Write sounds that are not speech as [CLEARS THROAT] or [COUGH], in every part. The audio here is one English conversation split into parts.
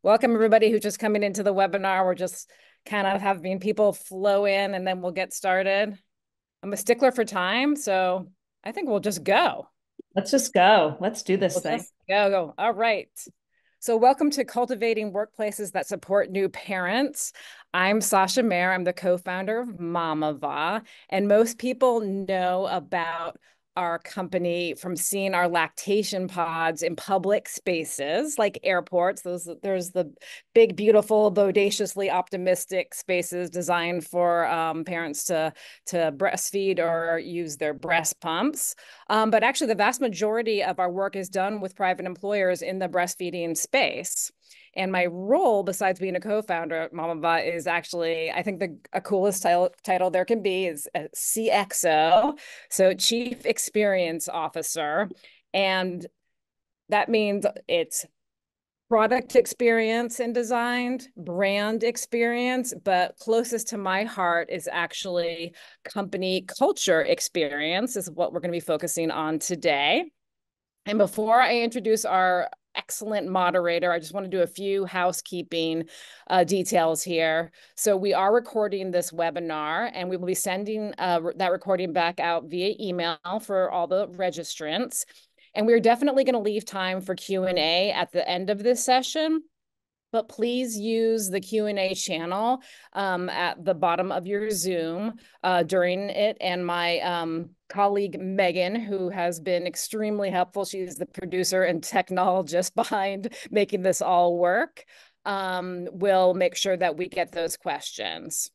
Welcome everybody who's just coming into the webinar. We're just kind of having people flow in and then we'll get started. I'm a stickler for time, so I think we'll just go. Let's just go. Let's do this we'll thing. Go, go. All right. So welcome to Cultivating Workplaces That Support New Parents. I'm Sasha Mayer. I'm the co-founder of Mamava. And most people know about our company from seeing our lactation pods in public spaces like airports. Those there's the big, beautiful, bodaciously optimistic spaces designed for um, parents to to breastfeed or use their breast pumps. Um, but actually, the vast majority of our work is done with private employers in the breastfeeding space. And my role, besides being a co-founder at Mamava, is actually, I think the coolest title, title there can be is CXO, so Chief Experience Officer. And that means it's product experience and designed, brand experience, but closest to my heart is actually company culture experience is what we're going to be focusing on today. And before I introduce our excellent moderator. I just want to do a few housekeeping uh, details here. So we are recording this webinar and we will be sending uh, that recording back out via email for all the registrants. And we're definitely going to leave time for Q&A at the end of this session but please use the Q&A channel um, at the bottom of your Zoom uh, during it. And my um, colleague, Megan, who has been extremely helpful, she's the producer and technologist [LAUGHS] behind making this all work, um, will make sure that we get those questions.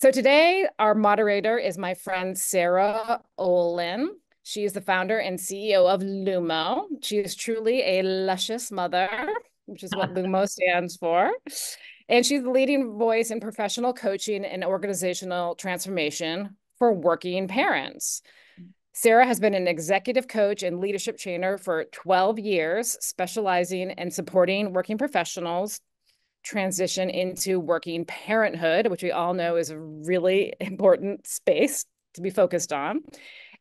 So today, our moderator is my friend, Sarah Olin. She is the founder and CEO of Lumo. She is truly a luscious mother which is what [LAUGHS] LUMO stands for. And she's the leading voice in professional coaching and organizational transformation for working parents. Sarah has been an executive coach and leadership trainer for 12 years, specializing in supporting working professionals transition into working parenthood, which we all know is a really [LAUGHS] important space to be focused on.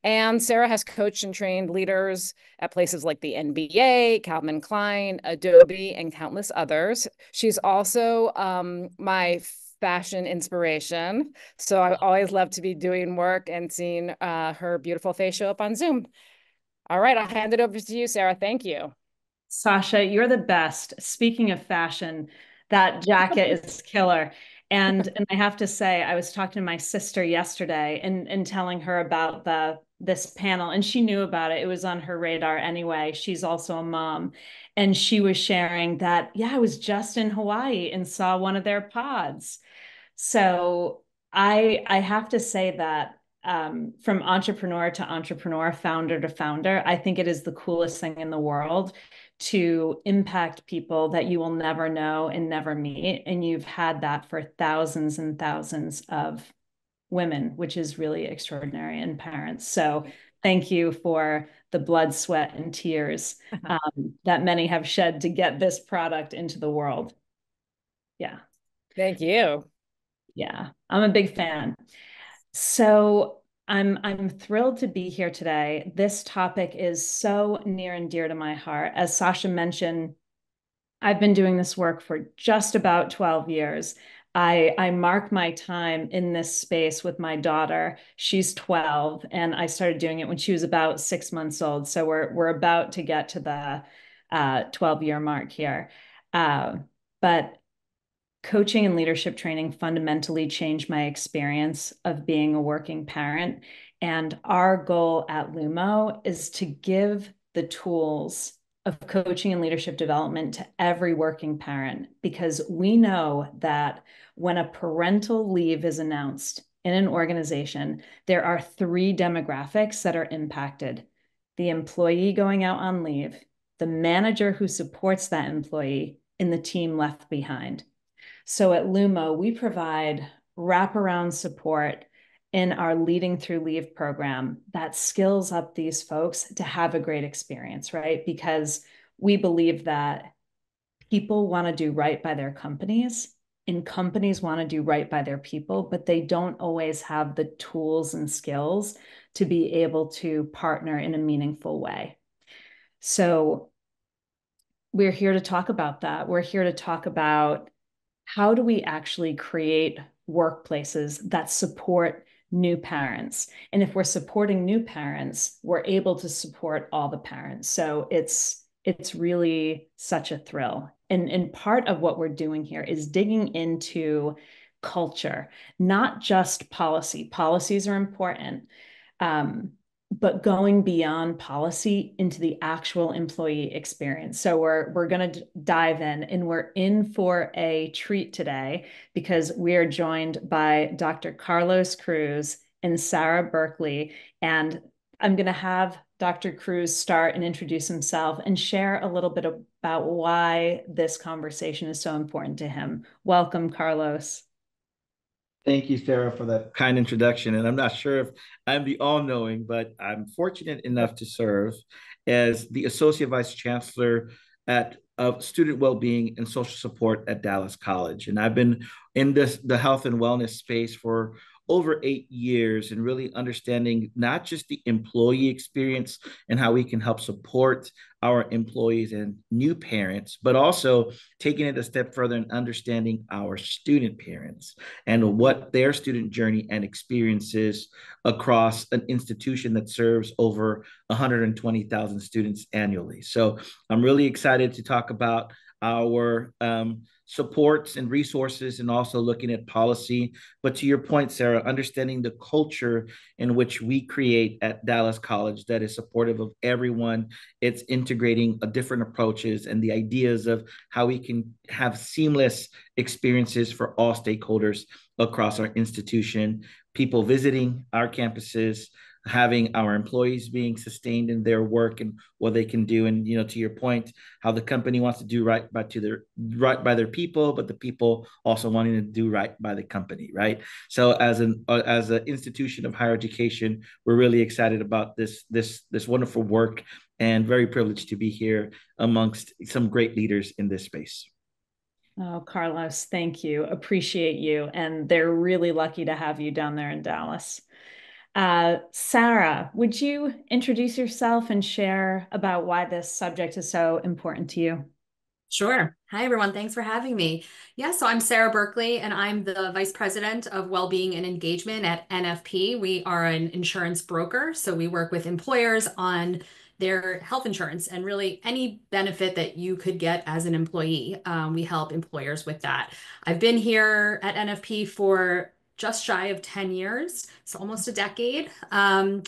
And Sarah has coached and trained leaders at places like the NBA, Calvin Klein, Adobe, and countless others. She's also um, my fashion inspiration. So I always love to be doing work and seeing uh, her beautiful face show up on Zoom. All right, I'll hand it over to you, Sarah. Thank you. Sasha, you're the best. Speaking of fashion, that jacket is [LAUGHS] killer. And [LAUGHS] and I have to say, I was talking to my sister yesterday and, and telling her about the this panel and she knew about it. It was on her radar anyway. She's also a mom. And she was sharing that, yeah, I was just in Hawaii and saw one of their pods. So I I have to say that um, from entrepreneur to entrepreneur, founder to founder, I think it is the coolest thing in the world to impact people that you will never know and never meet. And you've had that for thousands and thousands of women, which is really extraordinary, and parents. So thank you for the blood, sweat, and tears um, that many have shed to get this product into the world. Yeah. Thank you. Yeah, I'm a big fan. So I'm I'm thrilled to be here today. This topic is so near and dear to my heart. As Sasha mentioned, I've been doing this work for just about 12 years. I, I mark my time in this space with my daughter. She's 12, and I started doing it when she was about six months old. So we're, we're about to get to the uh, 12 year mark here. Uh, but coaching and leadership training fundamentally changed my experience of being a working parent. And our goal at Lumo is to give the tools of coaching and leadership development to every working parent because we know that when a parental leave is announced in an organization, there are three demographics that are impacted the employee going out on leave, the manager who supports that employee, and the team left behind. So at Lumo, we provide wraparound support in our Leading Through Leave program that skills up these folks to have a great experience, right? Because we believe that people want to do right by their companies and companies want to do right by their people, but they don't always have the tools and skills to be able to partner in a meaningful way. So we're here to talk about that. We're here to talk about how do we actually create workplaces that support new parents. And if we're supporting new parents, we're able to support all the parents. So it's it's really such a thrill. And, and part of what we're doing here is digging into culture, not just policy. Policies are important, um, but going beyond policy into the actual employee experience. So we're we're going to dive in, and we're in for a treat today because we are joined by Dr. Carlos Cruz and Sarah Berkeley, and I'm going to have Dr. Cruz start and introduce himself and share a little bit about why this conversation is so important to him. Welcome, Carlos. Thank you, Sarah, for that kind introduction. And I'm not sure if I'm the all knowing, but I'm fortunate enough to serve as the Associate Vice Chancellor at of student well-being and social support at Dallas College. And I've been in this the health and wellness space for over eight years and really understanding not just the employee experience and how we can help support our employees and new parents, but also taking it a step further and understanding our student parents and what their student journey and experiences across an institution that serves over 120,000 students annually. So I'm really excited to talk about our um, supports and resources and also looking at policy. But to your point, Sarah, understanding the culture in which we create at Dallas College that is supportive of everyone, it's integrating a different approaches and the ideas of how we can have seamless experiences for all stakeholders across our institution, people visiting our campuses, having our employees being sustained in their work and what they can do and you know to your point how the company wants to do right by to their right by their people but the people also wanting to do right by the company right so as an uh, as an institution of higher education we're really excited about this this this wonderful work and very privileged to be here amongst some great leaders in this space Oh, Carlos, thank you. Appreciate you. And they're really lucky to have you down there in Dallas. Uh, Sarah, would you introduce yourself and share about why this subject is so important to you? Sure. Hi, everyone. Thanks for having me. Yeah, so I'm Sarah Berkeley, and I'm the Vice President of Wellbeing and Engagement at NFP. We are an insurance broker, so we work with employers on their health insurance and really any benefit that you could get as an employee. Um, we help employers with that. I've been here at NFP for just shy of 10 years, so almost a decade. Um,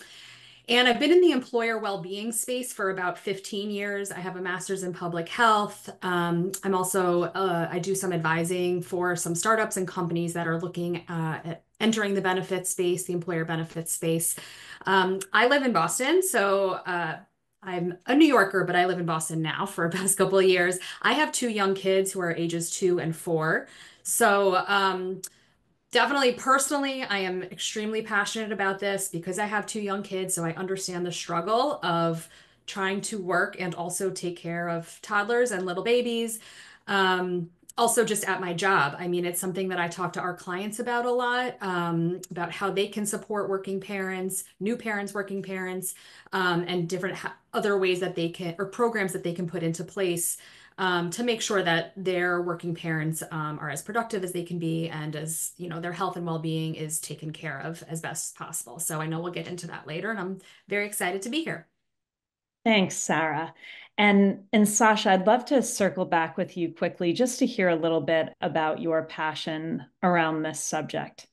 and I've been in the employer well-being space for about 15 years. I have a master's in public health. Um, I'm also, uh, I do some advising for some startups and companies that are looking uh, at entering the benefits space, the employer benefits space. Um, I live in Boston, so uh, I'm a New Yorker, but I live in Boston now for [LAUGHS] the past couple of years. I have two young kids who are ages two and four. So, um, definitely personally, I am extremely passionate about this because I have two young kids. So I understand the struggle of trying to work and also take care of toddlers and little babies. Um, also, just at my job. I mean, it's something that I talk to our clients about a lot um, about how they can support working parents, new parents, working parents, um, and different other ways that they can, or programs that they can put into place um, to make sure that their working parents um, are as productive as they can be and as you know their health and well-being is taken care of as best as possible. So i know we'll get into that later and i'm very excited to be here. Thanks sarah. And and sasha i'd love to circle back with you quickly just to hear a little bit about your passion around this subject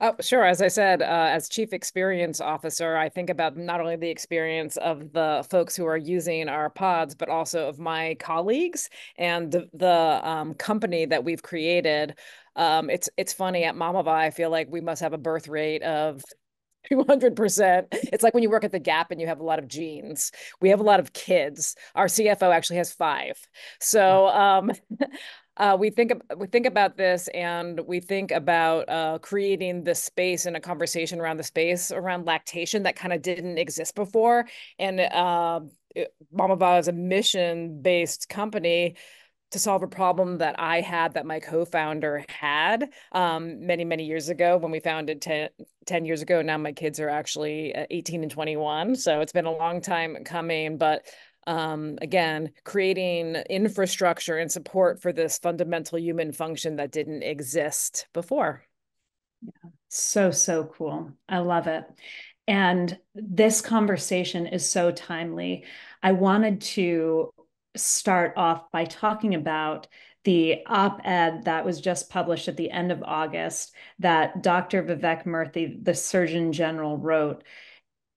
Oh, sure. As I said, uh, as chief experience officer, I think about not only the experience of the folks who are using our pods, but also of my colleagues and the, the um, company that we've created. Um, it's it's funny at Mamava, I feel like we must have a birth rate of [LAUGHS] 200%. It's like when you work at the Gap and you have a lot of jeans. We have a lot of kids. Our CFO actually has five. So um, [LAUGHS] uh, we think we think about this and we think about uh, creating the space and a conversation around the space around lactation that kind of didn't exist before. And uh, Mamava is a mission based company to solve a problem that I had that my co-founder had um, many, many years ago when we founded 10, 10, years ago. Now my kids are actually uh, 18 and 21. So it's been a long time coming, but um, again, creating infrastructure and support for this fundamental human function that didn't exist before. Yeah, so, so cool. I love it. And this conversation is so timely. I wanted to start off by talking about the op ed that was just published at the end of August that Dr. Vivek Murthy, the Surgeon General, wrote.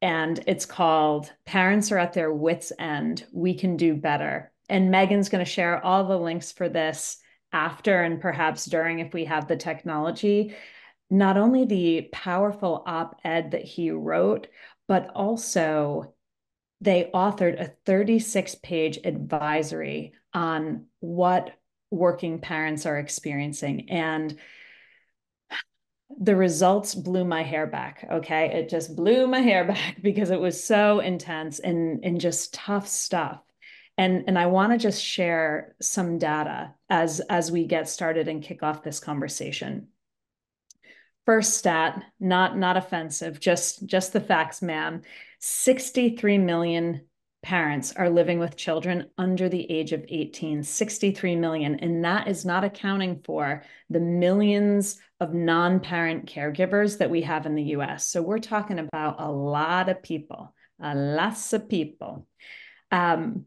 And it's called Parents Are at Their Wits' End. We Can Do Better. And Megan's going to share all the links for this after and perhaps during if we have the technology. Not only the powerful op ed that he wrote, but also they authored a 36 page advisory on what working parents are experiencing. And the results blew my hair back. Okay. It just blew my hair [LAUGHS] back because it was so intense and, and just tough stuff. And, and I want to just share some data as, as we get started and kick off this conversation. First stat, not, not offensive, just, just the facts, ma'am. 63 million parents are living with children under the age of 18, 63 million. And that is not accounting for the millions of non parent caregivers that we have in the US. So we're talking about a lot of people, a lots of people. Um,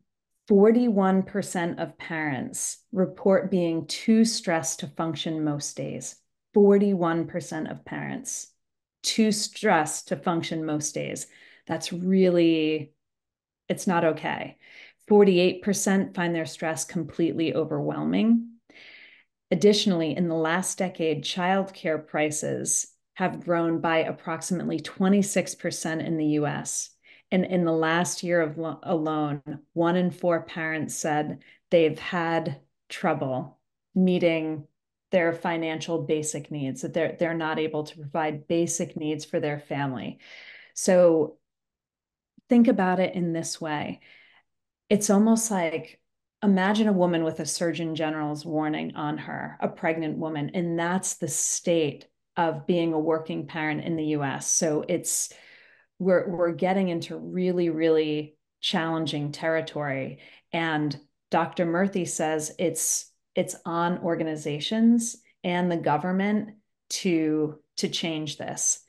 41% of parents report being too stressed to function most days. 41% of parents too stressed to function most days. That's really it's not okay. 48% find their stress completely overwhelming. Additionally, in the last decade, childcare prices have grown by approximately 26% in the US. And in the last year of lo- alone, one in four parents said they've had trouble meeting their financial basic needs, that they're, they're not able to provide basic needs for their family. So think about it in this way. It's almost like imagine a woman with a surgeon general's warning on her a pregnant woman and that's the state of being a working parent in the US so it's we're we're getting into really really challenging territory. And Dr. Murthy says it's it's on organizations and the government to to change this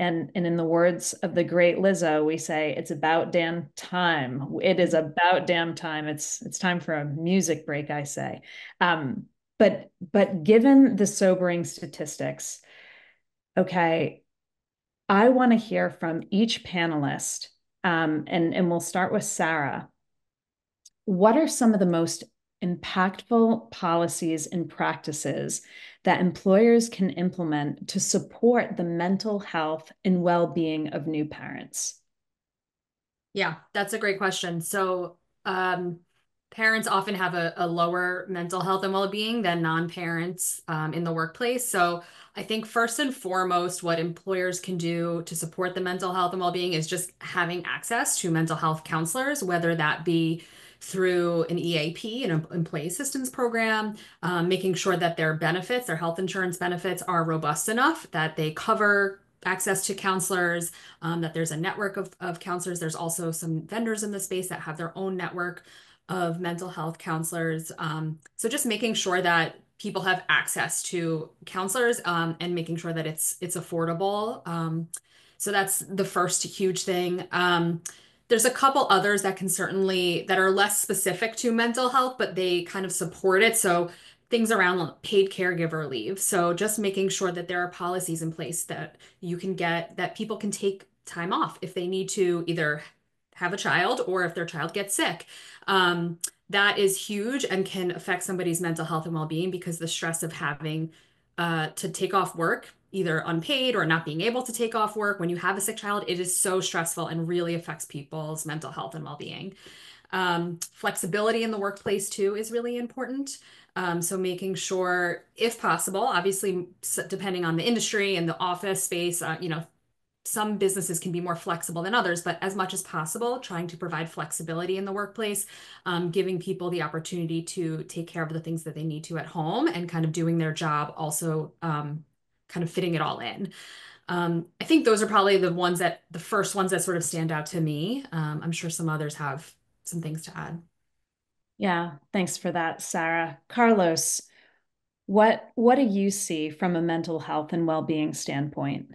and, and in the words of the great Lizzo, we say it's about damn time. It is about damn time. It's it's time for a music break, I say. Um, but but given the sobering statistics, okay, I want to hear from each panelist, um, and and we'll start with Sarah. What are some of the most impactful policies and practices that employers can implement to support the mental health and well-being of new parents? Yeah, that's a great question. So, um, parents often have a, a, lower mental health and well-being than non-parents um, in the workplace. So, I think first and foremost, what employers can do to support the mental health and well-being is just having access to mental health counselors, whether that be through an EAP, an employee assistance program, um, making sure that their benefits, their health insurance benefits, are robust enough that they cover access to counselors, um, that there's a network of, of counselors. There's also some vendors in the space that have their own network of mental health counselors. Um, so just making sure that people have access to counselors um, and making sure that it's it's affordable. Um, so that's the first huge thing. There's a couple others that can certainly that are less specific to mental health but they kind of support it. So things around paid caregiver leave. So just making sure that there are policies in place that you can get that people can take time off if they need to either have a child or if their child gets sick. Um, that is huge and can affect somebody's mental health and well-being because the stress of having uh, to take off work either unpaid or not being able to take off work. When you have a sick child it is so stressful and really affects people's mental health and well-being. Um, flexibility in the workplace too is really important. Um, so making sure if possible obviously depending on the industry and the office space uh, you know some businesses can be more flexible than others, but as much as possible, trying to provide flexibility in the workplace, um, giving people the opportunity to take care of the things that they need to at home and kind of doing their job also um, kind of fitting it all in. Um, I think those are probably the ones that the first ones that sort of stand out to me. Um, I'm sure some others have some things to add. Yeah, thanks for that, Sarah. Carlos, what what do you see from a mental health and well-being standpoint?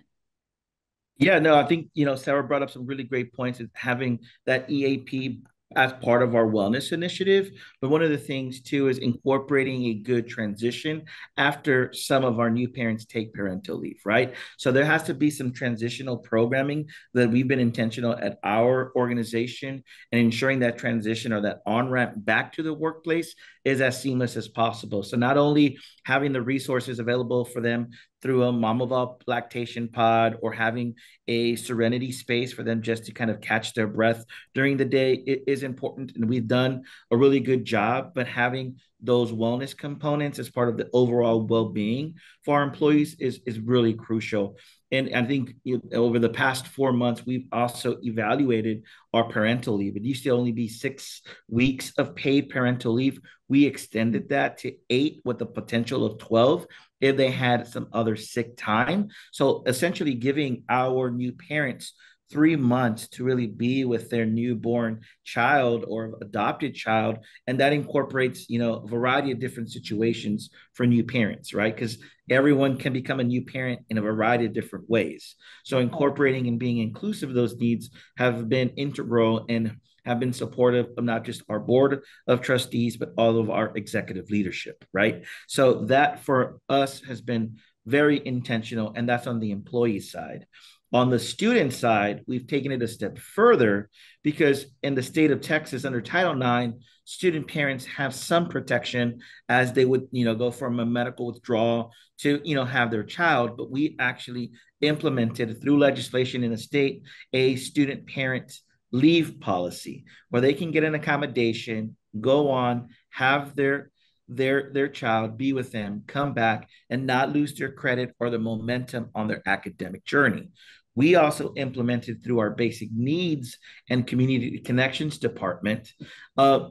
Yeah, no, I think you know Sarah brought up some really great points. Is having that EAP as part of our wellness initiative. But one of the things too is incorporating a good transition after some of our new parents take parental leave, right? So there has to be some transitional programming that we've been intentional at our organization and ensuring that transition or that on ramp back to the workplace is as seamless as possible. So not only having the resources available for them through a Mamava lactation pod or having a serenity space for them just to kind of catch their breath during the day it is important. And we've done a really good job, but having those wellness components as part of the overall well-being for our employees is, is really crucial. And I think over the past four months, we've also evaluated our parental leave. It used to only be six weeks of paid parental leave. We extended that to eight with the potential of 12 if they had some other sick time. So essentially giving our new parents three months to really be with their newborn child or adopted child. And that incorporates you know a variety of different situations for new parents right? Because everyone can become a new parent in a variety of different ways. So incorporating and being inclusive of those needs have been integral and have been supportive of not just our board of trustees, but all of our executive leadership, right? So that for us has been very intentional, and that's on the employee side. On the student side, we've taken it a step further because in the state of Texas under Title IX, student parents have some protection as they would, you know, go from a medical withdrawal to, you know, have their child. But we actually implemented through legislation in the state a student parent leave policy where they can get an accommodation, go on, have their their their child be with them, come back and not lose their credit or the momentum on their academic journey. We also implemented through our basic needs and community connections department a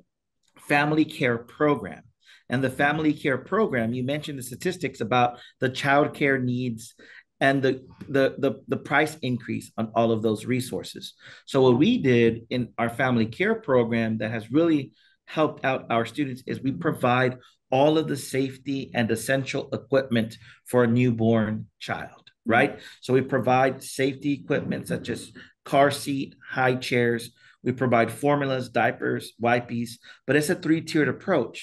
family care program. And the family care program, you mentioned the statistics about the child care needs and the, the the the price increase on all of those resources. So what we did in our family care program that has really helped out our students is we provide all of the safety and essential equipment for a newborn child, right? So we provide safety equipment such as car seat, high chairs. We provide formulas, diapers, wipes, but it's a three-tiered approach.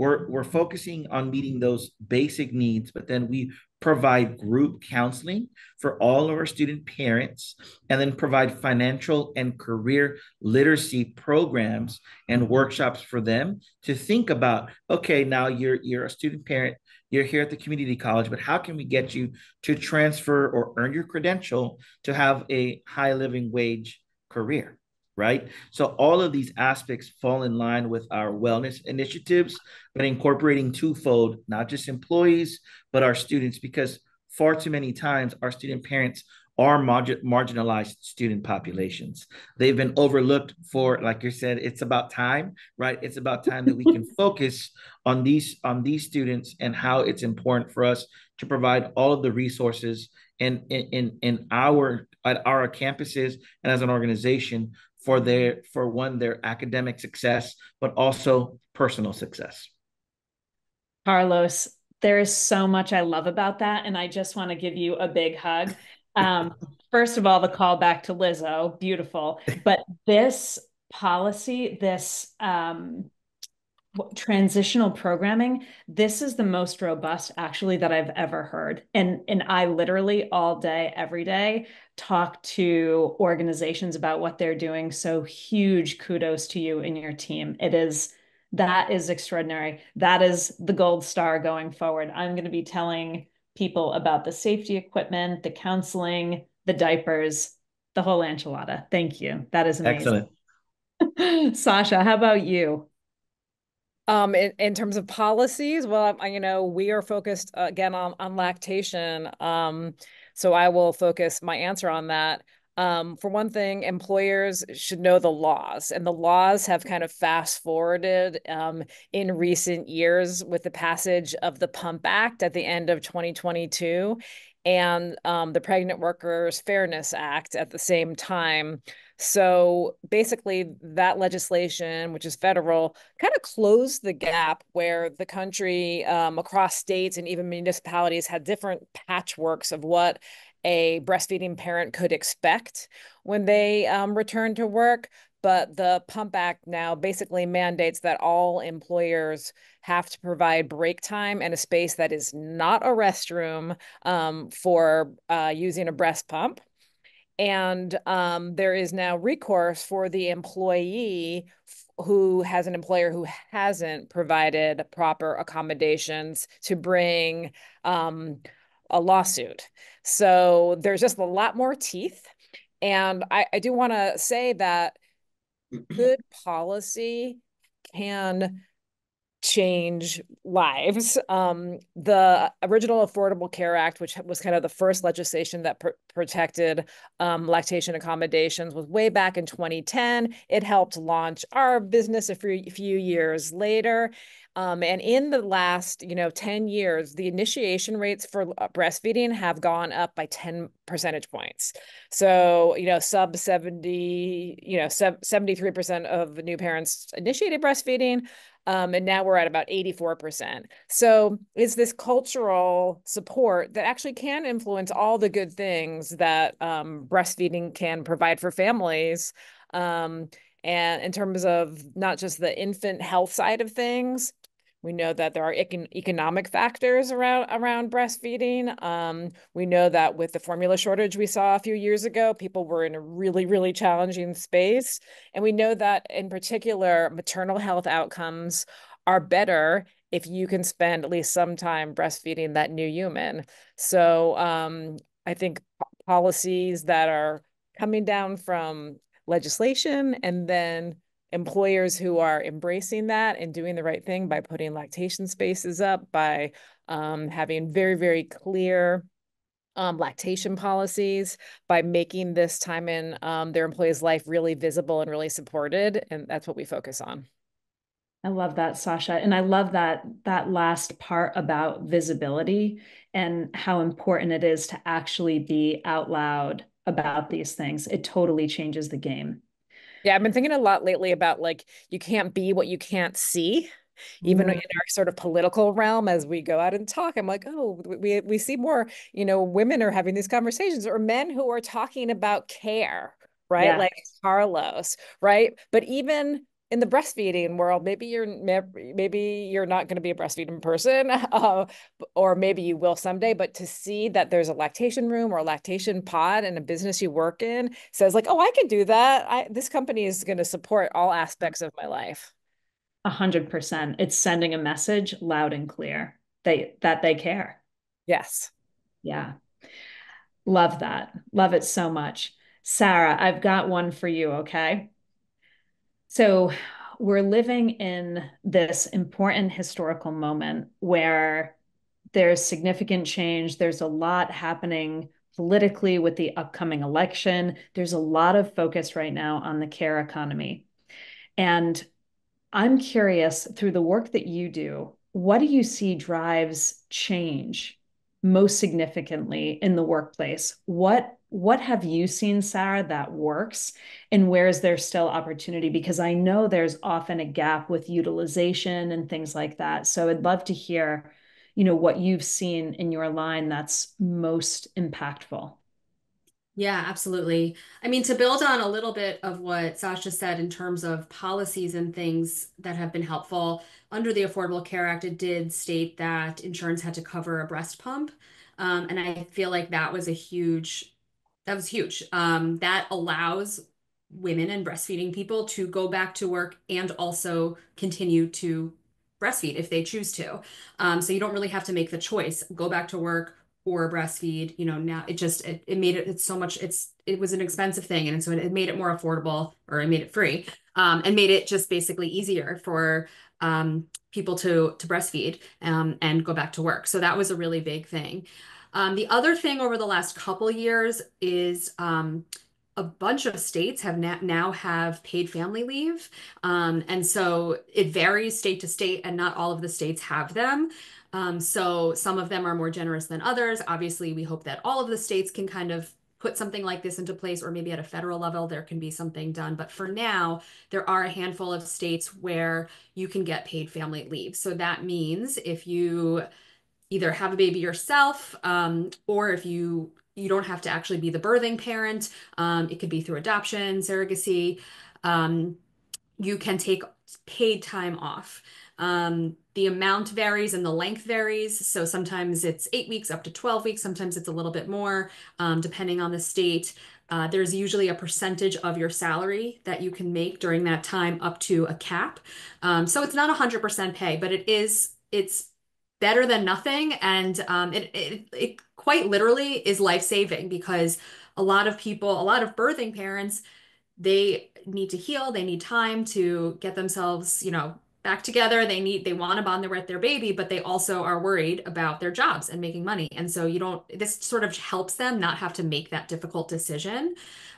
We're, we're focusing on meeting those basic needs, but then we provide group counseling for all of our student parents, and then provide financial and career literacy programs and workshops for them to think about okay, now you're, you're a student parent, you're here at the community college, but how can we get you to transfer or earn your credential to have a high living wage career? Right? So all of these aspects fall in line with our wellness initiatives, but incorporating twofold, not just employees, but our students, because far too many times our student parents are marginalized student populations. They've been overlooked for, like you said, it's about time, right? It's about time that we can [LAUGHS] focus on these on these students and how it's important for us to provide all of the resources in in in our at our campuses and as an organization for their for one their academic success but also personal success. Carlos there is so much i love about that and i just want to give you a big hug. Um, [LAUGHS] first of all the call back to lizzo beautiful. [LAUGHS] But this policy this um, transitional programming this is the most robust actually that i've ever heard. And and i literally all day every day talk to organizations about what they're doing. So huge kudos to you and your team. It is that is extraordinary. That is the gold star going forward. I'm going to be telling people about the safety equipment the counseling the diapers the whole enchilada. Thank you. That is amazing. Excellent. [LAUGHS] Sasha how about you um, in, in terms of policies, well, you know, we are focused again on, on lactation. Um, so I will focus my answer on that. Um, for one thing, employers should know the laws, and the laws have kind of fast forwarded um, in recent years with the passage of the Pump Act at the end of 2022 and um, the Pregnant Workers Fairness Act at the same time. So basically, that legislation, which is federal, kind of closed the gap where the country um, across states and even municipalities had different patchworks of what a breastfeeding parent could expect when they um, return to work. But the Pump Act now basically mandates that all employers have to provide break time and a space that is not a restroom um, for uh, using a breast pump. And um, there is now recourse for the employee who has an employer who hasn't provided proper accommodations to bring um, a lawsuit. So there's just a lot more teeth. And I, I do want to say that [CLEARS THROAT] good policy can change lives. Um, the original Affordable Care Act, which was kind of the first legislation that pr protected um, lactation accommodations, was way back in 2010. It helped launch our business a few, few years later. Um, and in the last, you know, 10 years, the initiation rates for uh, breastfeeding have gone up by 10 percentage points. So, you know, sub 70, you know, 73% of new parents initiated breastfeeding. Um, and now we're at about 84%. So it's this cultural support that actually can influence all the good things that um, breastfeeding can provide for families. Um, and in terms of not just the infant health side of things, we know that there are econ economic factors around around breastfeeding. Um, we know that with the formula shortage we saw a few years ago, people were in a really, really challenging space. And we know that in particular, maternal health outcomes are better if you can spend at least some time breastfeeding that new human. So um, I think policies that are coming down from legislation and then employers who are embracing that and doing the right thing by putting lactation spaces up, by um, having very, very clear um, lactation policies, by making this time in um, their employees' life really visible and really supported. And that's what we focus on. I love that, Sasha. And I love that that last part about visibility and how important it is to actually be out loud about these things. It totally changes the game. Yeah, I've been thinking a lot lately about like you can't be what you can't see. Even mm. in our sort of political realm, as we go out and talk, I'm like, oh, we we see more, you know, women are having these conversations or men who are talking about care, right? Yeah. Like Carlos, right? But even in the breastfeeding world maybe you're maybe you're not going to be a breastfeeding person [LAUGHS] uh, or maybe you will someday but to see that there's a lactation room or a lactation pod in a business you work in says like oh i can do that. I, this company is going to support all aspects of my life. A hundred percent. It's sending a message loud and clear they that they care. Yes. Yeah. Love that. Love it so much. Sarah i've got one for you okay so we're living in this important historical moment where there's significant change. There's a lot happening politically with the upcoming election. There's a lot of focus right now on the care economy. And I'm curious through the work that you do, what do you see drives change most significantly in the workplace? What what have you seen, Sarah, that works? And where is there still opportunity? Because I know there's often a gap with utilization and things like that. So I'd love to hear, you know, what you've seen in your line that's most impactful. Yeah, absolutely. I mean, to build on a little bit of what Sasha said in terms of policies and things that have been helpful, under the Affordable Care Act, it did state that insurance had to cover a breast pump. Um, and I feel like that was a huge that was huge. Um, that allows women and breastfeeding people to go back to work and also continue to breastfeed if they choose to. Um, so you don't really have to make the choice, go back to work or breastfeed. You know, now it just it, it made it it's so much it's it was an expensive thing and so it, it made it more affordable or it made it free um, and made it just basically easier for um, people to to breastfeed um, and go back to work. So that was a really big thing. Um, the other thing over the last couple years is um, a bunch of states have na now have paid family leave. Um, and so it varies state to state and not all of the states have them. Um, so some of them are more generous than others. Obviously, we hope that all of the states can kind of put something like this into place, or maybe at a federal level, there can be something done. But for now, there are a handful of states where you can get paid family leave. So that means if you either have a baby yourself um, or if you you don't have to actually be the birthing parent um, it could be through adoption surrogacy um, you can take paid time off. Um, the amount varies and the length varies. So sometimes it's eight weeks up to 12 weeks sometimes it's a little bit more um, depending on the state. Uh, there's usually a percentage of your salary that you can make during that time up to a cap. Um, so it's not 100% pay but it is it's better than nothing. And um, it, it, it quite literally is life saving because a lot of people, a lot of birthing parents, they need to heal. They need time to get themselves, you know, back together. They need, they want to bond with their baby, but they also are worried about their jobs and making money. And so you don't, this sort of helps them not have to make that difficult decision.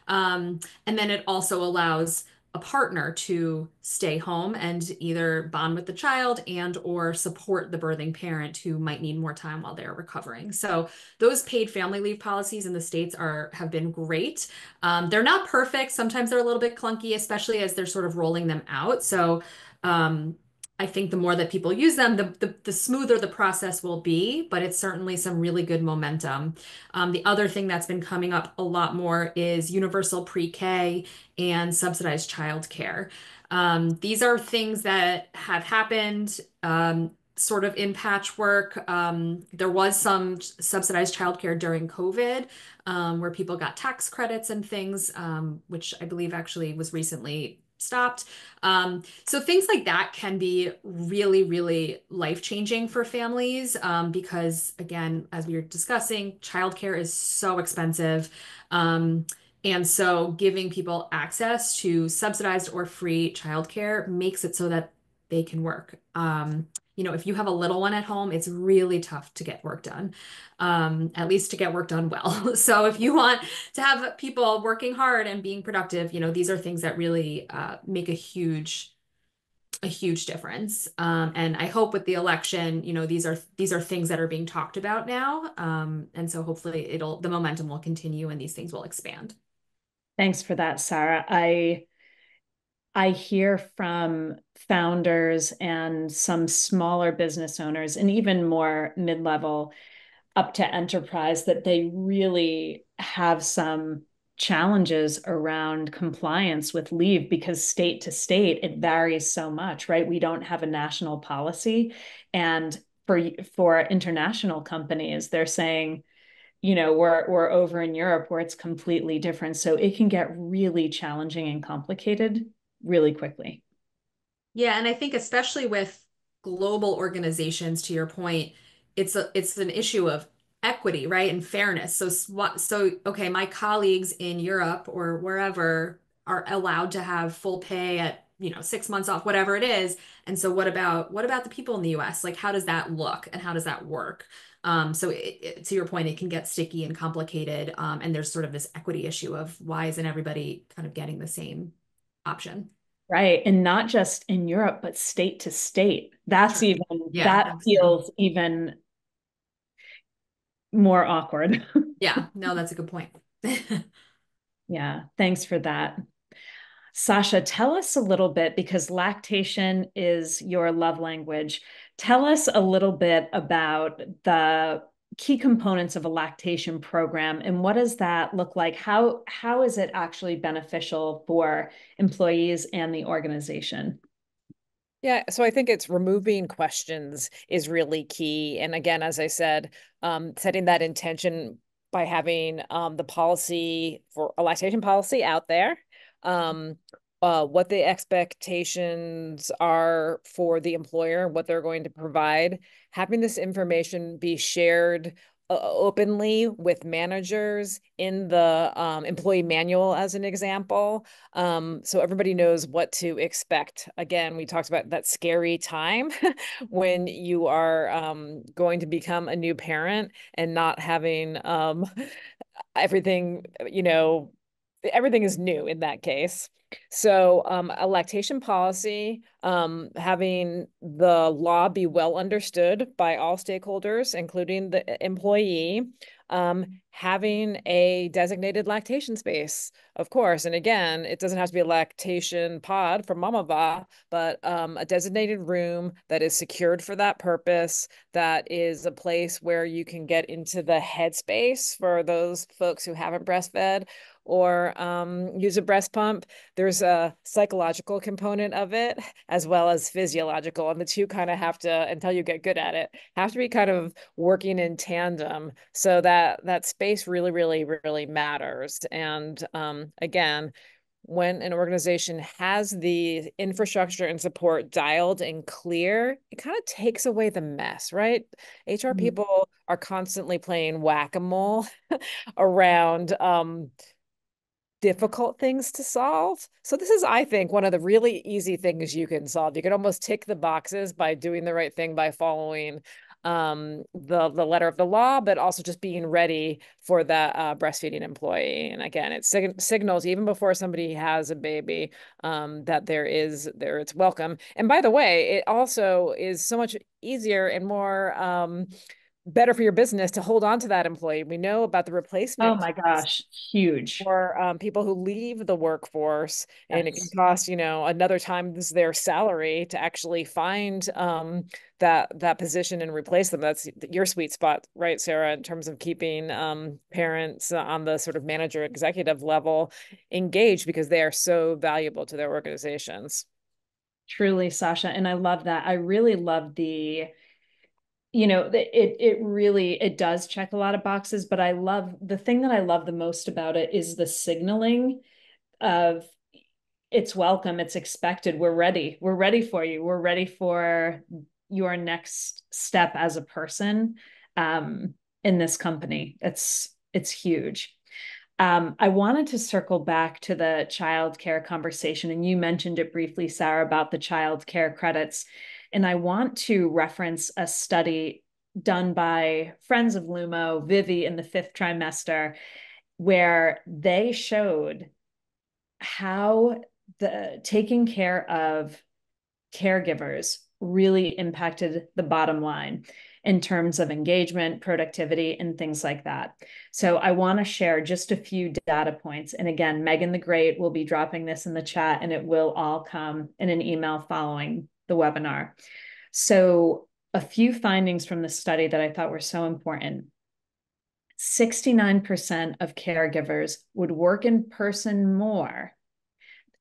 Um, and then it also allows a partner to stay home and either bond with the child and or support the birthing parent who might need more time while they're recovering. So those paid family leave policies in the states are have been great. Um, they're not perfect. Sometimes they're a little bit clunky especially as they're sort of rolling them out. So um, I think the more that people use them, the, the, the, smoother the process will be, but it's certainly some really good momentum. Um, the other thing that's been coming up a lot more is universal pre-K and subsidized childcare. Um, these are things that have happened um, sort of in patchwork. Um, there was some subsidized childcare during COVID um, where people got tax credits and things, um, which I believe actually was recently stopped. Um, so things like that can be really, really life changing for families um, because, again, as we were discussing, childcare is so expensive. Um, and so giving people access to subsidized or free childcare makes it so that they can work. Um, you know, if you have a little one at home, it's really tough to get work done, um, at least to get work done well. [LAUGHS] so if you want to have people working hard and being productive, you know, these are things that really uh, make a huge a huge difference. Um, and I hope with the election, you know, these are these are things that are being talked about now. Um, and so hopefully it'll the momentum will continue and these things will expand. Thanks for that, Sarah. I I hear from founders and some smaller business owners and even more mid level up to enterprise that they really have some challenges around compliance with leave because state to state it varies so much right? We don't have a national policy. And for for international companies they're saying you know we're we're over in Europe where it's completely different. So it can get really challenging and complicated really quickly. Yeah, and I think especially with global organizations to your point, it's a it's an issue of equity, right? And fairness. So so okay, my colleagues in Europe or wherever are allowed to have full pay at you know six months off whatever it is and so what about what about the people in the us like how does that look and how does that work um, so it, it, to your point it can get sticky and complicated um, and there's sort of this equity issue of why isn't everybody kind of getting the same option Right. And not just in Europe, but state to state. That's even, yeah, that absolutely. feels even more awkward. [LAUGHS] yeah. No, that's a good point. [LAUGHS] yeah. Thanks for that. Sasha, tell us a little bit because lactation is your love language. Tell us a little bit about the key components of a lactation program and what does that look like how how is it actually beneficial for employees and the organization yeah, so I think it's removing questions is really key. And again, as I said, um, setting that intention by having um, the policy for a lactation policy out there, um, uh, what the expectations are for the employer, what they're going to provide, having this information be shared uh, openly with managers in the um, employee manual as an example um, so everybody knows what to expect. Again we talked about that scary time [LAUGHS] when you are um, going to become a new parent and not having um, [LAUGHS] everything you know everything is new in that case So, um, a lactation policy, um, having the law be well understood by all stakeholders, including the employee, um, having a designated lactation space, of course. And again, it doesn't have to be a lactation pod for Mamava, but um, a designated room that is secured for that purpose, that is a place where you can get into the headspace for those folks who haven't breastfed or um, use a breast pump. There's a psychological component of it as well as physiological, and the two kind of have to, until you get good at it, have to be kind of working in tandem. So that that space really, really, really matters. And um, again, when an organization has the infrastructure and support dialed and clear, it kind of takes away the mess, right? HR mm-hmm. people are constantly playing whack a mole [LAUGHS] around um, difficult things to solve. So this is, I think, one of the really easy things you can solve. You can almost tick the boxes by doing the right thing by following um, the the letter of the law, but also just being ready for the uh, breastfeeding employee. And again, it sig- signals even before somebody has a baby um, that there is there it's welcome. And by the way, it also is so much easier and more um, better for your business to hold on to that employee. We know about the replacement. Oh my gosh, huge for um, people who leave the workforce, yes. and it can cost you know another times their salary to actually find um, that that position and replace them. That's your sweet spot, right, Sarah? In terms of keeping um, parents on the sort of manager executive level engaged because they are so valuable to their organizations. Truly, Sasha, and I love that. I really love the you know it it really it does check a lot of boxes but i love the thing that i love the most about it is the signaling of it's welcome it's expected we're ready we're ready for you we're ready for your next step as a person um, in this company it's it's huge um, I wanted to circle back to the child care conversation, and you mentioned it briefly, Sarah, about the child care credits. And I want to reference a study done by friends of Lumo, Vivvi, in the fifth trimester, where they showed how the taking care of caregivers really impacted the bottom line in terms of engagement, productivity, and things like that. So I want to share just a few data points. And again, Megan the Great will be dropping this in the chat and it will all come in an email following the webinar. So a few findings from the study that I thought were so important. 69% of caregivers would work in person more,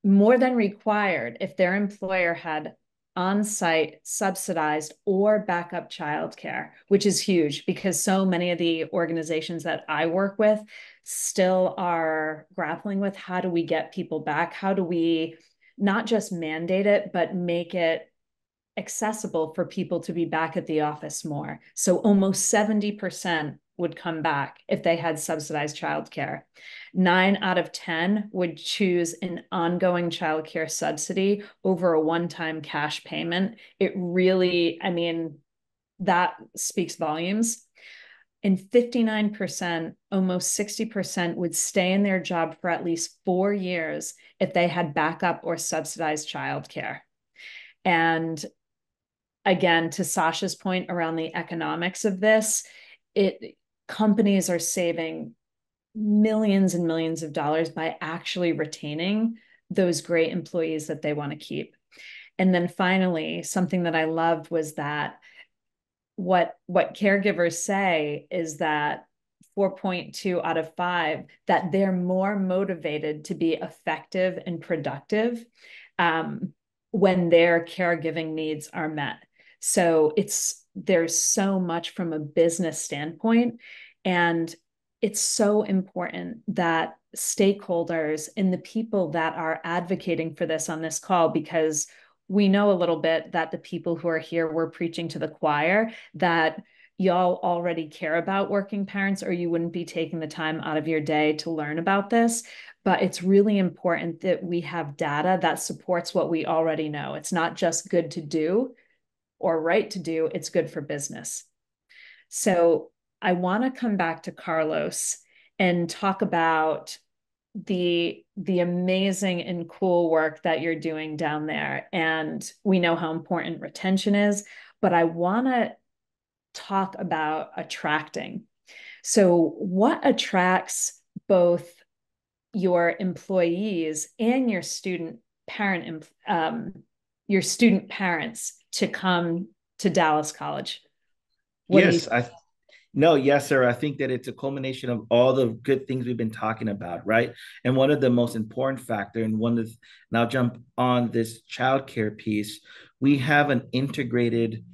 more than required if their employer had on-site subsidized or backup childcare, which is huge because so many of the organizations that I work with still are grappling with how do we get people back? How do we not just mandate it, but make it accessible for people to be back at the office more. So almost 70% would come back if they had subsidized childcare. Nine out of 10 would choose an ongoing childcare subsidy over a one time cash payment. It really, I mean, that speaks volumes. And 59%, almost 60% would stay in their job for at least four years if they had backup or subsidized childcare. And again to Sasha's point around the economics of this, it companies are saving millions and millions of dollars by actually retaining those great employees that they want to keep. And then finally, something that I loved was that what what caregivers say is that 4.2 out of 5 that they're more motivated to be effective and productive um, when their caregiving needs are met so it's there's so much from a business standpoint. And it's so important that stakeholders and the people that are advocating for this on this call, because we know a little bit that the people who are here were preaching to the choir that y'all already care about working parents or you wouldn't be taking the time out of your day to learn about this but it's really important that we have data that supports what we already know it's not just good to do or right to do, it's good for business. So I want to come back to Carlos and talk about the the amazing and cool work that you're doing down there. And we know how important retention is but i want to talk about attracting. So what attracts both your employees and your student parent um, your student parents to come to dallas college what yes i no, yes, sir. I think that it's a culmination of all the good things we've been talking about, right? And one of the most important factor, and one of now jump on this childcare piece, we have an integrated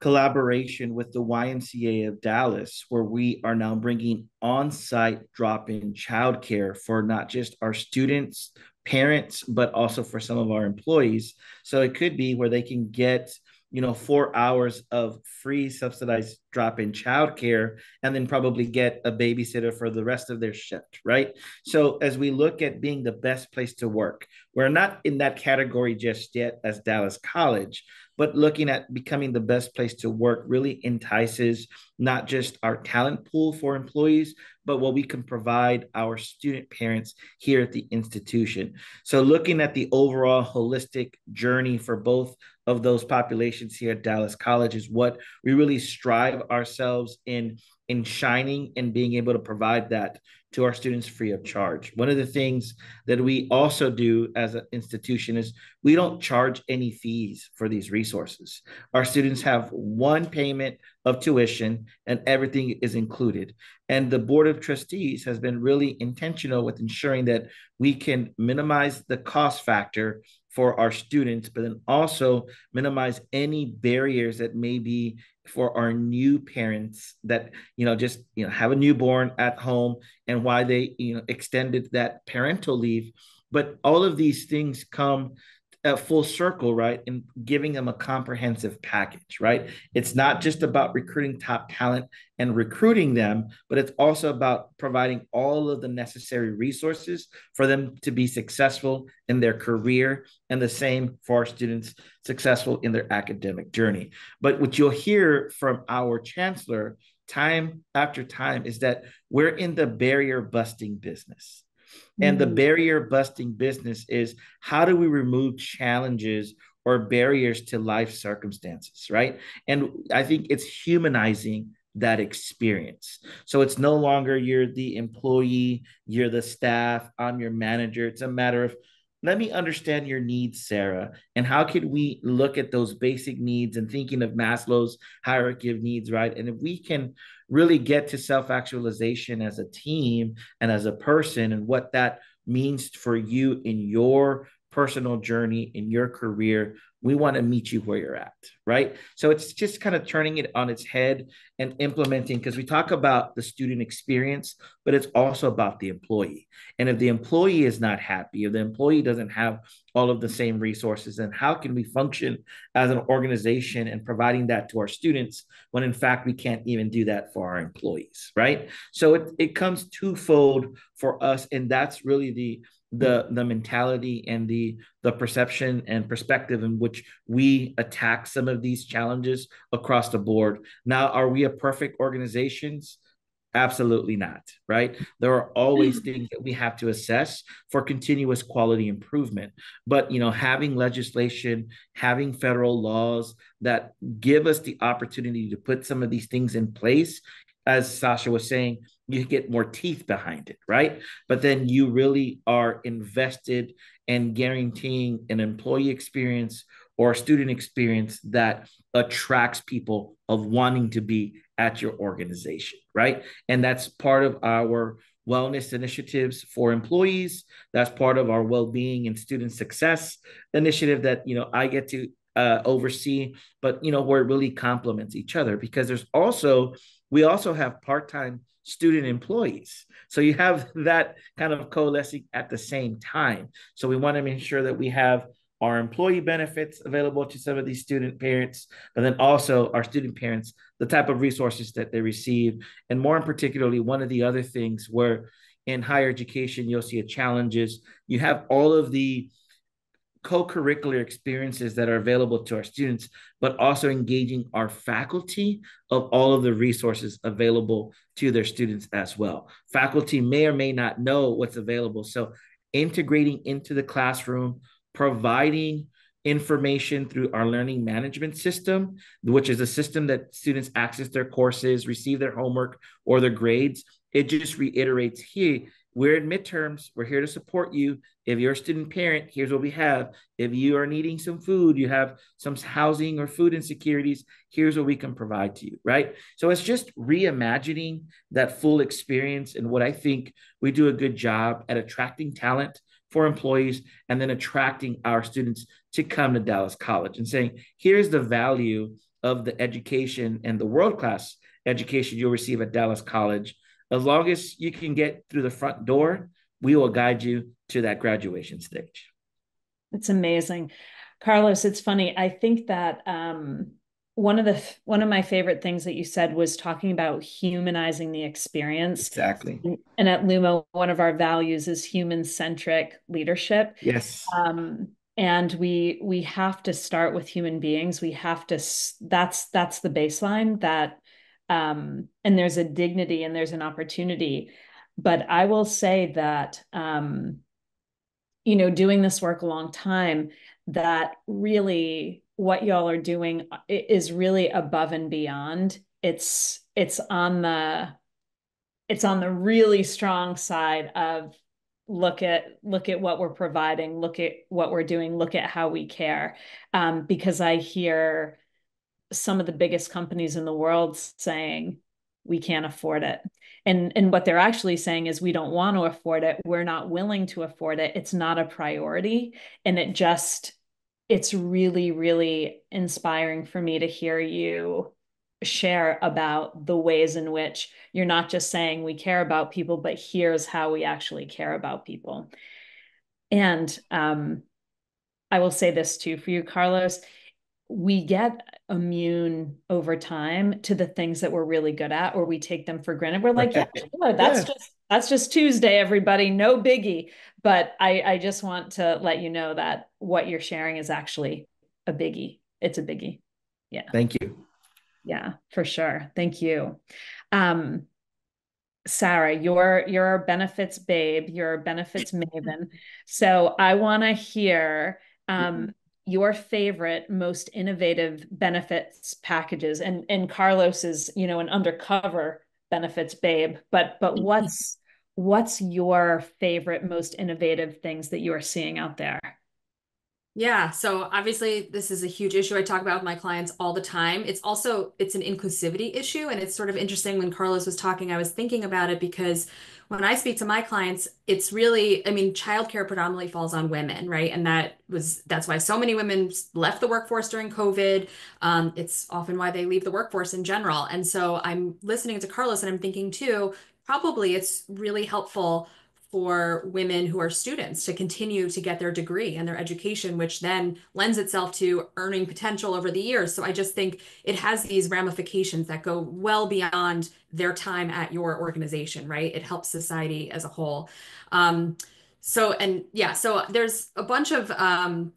collaboration with the YMCA of Dallas, where we are now bringing on-site drop-in childcare for not just our students, parents, but also for some of our employees. So it could be where they can get you know, four hours of free subsidized drop in childcare and then probably get a babysitter for the rest of their shift, right? So, as we look at being the best place to work, we're not in that category just yet as Dallas College, but looking at becoming the best place to work really entices not just our talent pool for employees, but what we can provide our student parents here at the institution. So, looking at the overall holistic journey for both of those populations here at Dallas College is what we really strive ourselves in in shining and being able to provide that to our students free of charge. One of the things that we also do as an institution is we don't charge any fees for these resources. Our students have one payment of tuition and everything is included. And the Board of Trustees has been really intentional with ensuring that we can minimize the cost factor for our students, but then also minimize any barriers that may be for our new parents that you know just you know have a newborn at home and why they you know extended that parental leave. But all of these things come a full circle, right? And giving them a comprehensive package, right? It's not just about recruiting top talent and recruiting them, but it's also about providing all of the necessary resources for them to be successful in their career and the same for our students successful in their academic journey. But what you'll hear from our chancellor time after time is that we're in the barrier busting business and the mm. barrier busting business is how do we remove challenges or barriers to life circumstances, right? And I think it's humanizing that experience. So it's no longer you're the employee, you're the staff, I'm your manager. It's a matter of let me understand your needs, Sarah, and how could we look at those basic needs and thinking of Maslow's hierarchy of needs, right? And if we can really get to self actualization as a team and as a person and what that means for you in your personal journey, in your career, we want to meet you where you're at, right? So it's just kind of turning it on its head and implementing because we talk about the student experience, but it's also about the employee. And if the employee is not happy, if the employee doesn't have all of the same resources, then how can we function as an organization and providing that to our students when in fact we can't even do that for our employees, right? So it, it comes twofold for us. And that's really the the the mentality and the the perception and perspective in which we attack some of these challenges across the board. Now are we a perfect organizations? Absolutely not right? There are always hmm. things that we have to assess for continuous quality improvement. But you know having legislation having federal laws that give us the opportunity to put some of these things in place as sasha was saying you get more teeth behind it, right? But then you really are invested in guaranteeing an employee experience or a student experience that attracts people of wanting to be at your organization, right? And that's part of our wellness initiatives for employees. That's part of our well-being and student success initiative that you know I get to uh, oversee, but you know where it really complements each other because there's also we also have part-time student employees. So you have [LAUGHS] that kind of coalescing at the same time. So we want to make sure that we have our employee benefits available to some of these student parents, but then also our student parents, the type of resources that they receive. And more in particularly, one of the other things where in higher education, you'll see a challenge is you have all of the co-curricular experiences that are available to our students, but also engaging our faculty of all of the resources available to their students as well. Faculty may or may not know what's available. So integrating into the classroom, providing information through our learning management system, which is a system that students access their courses, receive their homework or their grades. It just reiterates here we're in midterms. We're here to support you. If you're a student parent, here's what we have. If you are needing some food, you have some housing or food insecurities, here's what we can provide to you, right? So it's just reimagining that full experience. And what I think we do a good job at attracting talent for employees and then attracting our students to come to Dallas College and saying, here's the value of the education and the world class education you'll receive at Dallas College as long as you can get through the front door, we will guide you to that graduation stage. It's amazing. Carlos, it's funny. I think that um, one of the one of my favorite things that you said was talking about humanizing the experience. Exactly. And at Lumo, one of our values is human-centric leadership. Yes. Um, and we we have to start with human beings. We have to that's that's the baseline that um, and there's a dignity and there's an opportunity. But I will say that, um, you know, doing this work a long time, that really what y'all are doing is really above and beyond. It's it's on the it's on the really strong side of look at look at what we're providing look at what we're doing look at how we care um, because i hear some of the biggest companies in the world saying we can't afford it. And and what they're actually saying is we don't want to afford it. We're not willing to afford it. It's not a priority. And it just it's really really inspiring for me to hear you share about the ways in which you're not just saying we care about people but here's how we actually care about people. And um, i will say this too for you carlos we get immune over time to the things that we're really good at or we take them for granted. We're like yeah sure, that's yeah. just that's just tuesday everybody. No biggie. But i i just want to let you know that what you're sharing is actually a biggie. It's a biggie. Yeah. Thank you. Yeah for sure. Thank you. Um Sarah, you're you're a benefits babe, you're a benefits maven. So I want to hear um, your favorite most innovative benefits packages. And and carlos is you know an undercover benefits babe but but what's what's your favorite most innovative things that you are seeing out there yeah, so obviously this is a huge issue I talk about with my clients all the time. It's also it's an inclusivity issue and it's sort of interesting when Carlos was talking I was thinking about it because when I speak to my clients, it's really, I mean, childcare predominantly falls on women, right? And that was, that's why so many women left the workforce during COVID. Um, it's often why they leave the workforce in general. And so I'm listening to Carlos and I'm thinking too, probably it's really helpful for women who are students to continue to get their degree and their education, which then lends itself to earning potential over the years. So I just think it has these ramifications that go well beyond their time at your organization, right? It helps society as a whole. Um, so, and yeah, so there's a bunch of um,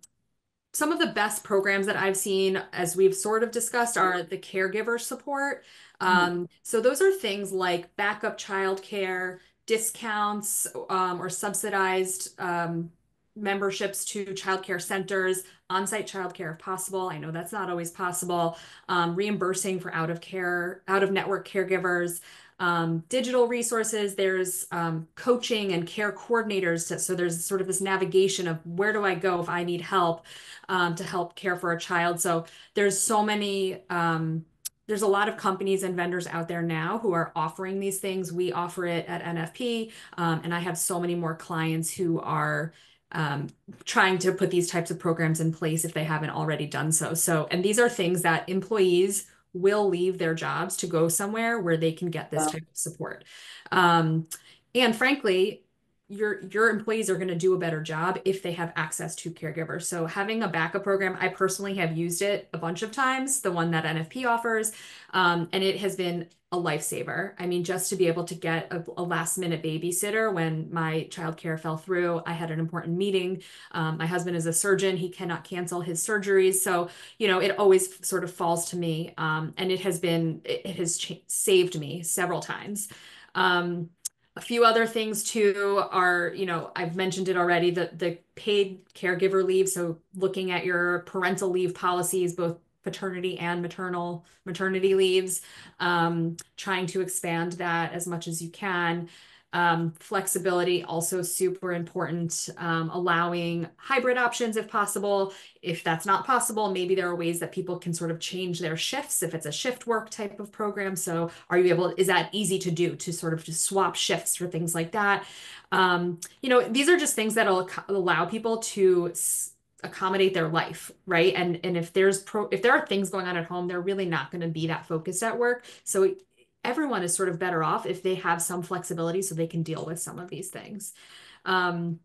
some of the best programs that I've seen, as we've sort of discussed, are the caregiver support. Mm-hmm. Um, so those are things like backup childcare, discounts um, or subsidized um, memberships to childcare centers, on-site childcare if possible. I know that's not always possible. Um, reimbursing for out of care, out of network caregivers, um, digital resources. There's um, coaching and care coordinators. To, so there's sort of this navigation of where do I go if I need help um, to help care for a child. So there's so many um, there's a lot of companies and vendors out there now who are offering these things. We offer it at NFP, um, and I have so many more clients who are um, trying to put these types of programs in place if they haven't already done so. So, and these are things that employees will leave their jobs to go somewhere where they can get this wow. type of support. Um, and frankly, your your employees are going to do a better job if they have access to caregivers. So having a backup program, I personally have used it a bunch of times, the one that NFP offers, um, and it has been a lifesaver. I mean, just to be able to get a, a last minute babysitter when my childcare fell through, I had an important meeting. Um, my husband is a surgeon, he cannot cancel his surgeries. So, you know, it always sort of falls to me. Um, and it has been, it, it has saved me several times. Um, a few other things too are, you know, I've mentioned it already, the, the paid caregiver leave. So looking at your parental leave policies, both paternity and maternal maternity leaves, um, trying to expand that as much as you can. Um, flexibility also super important, um, allowing hybrid options if possible. If that's not possible, maybe there are ways that people can sort of change their shifts if it's a shift work type of program. So are you able, is that easy to do to sort of just swap shifts for things like that? Um, you know, these are just things that'll allow people to accommodate their life right and and if there's pro if there are things going on at home they're really not going to be that focused at work so everyone is sort of better off if they have some flexibility so they can deal with some of these things um,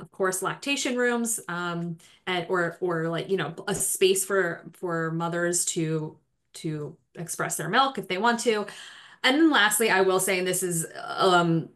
of course lactation rooms um, and or or like you know a space for for mothers to to express their milk if they want to and then lastly i will say and this is um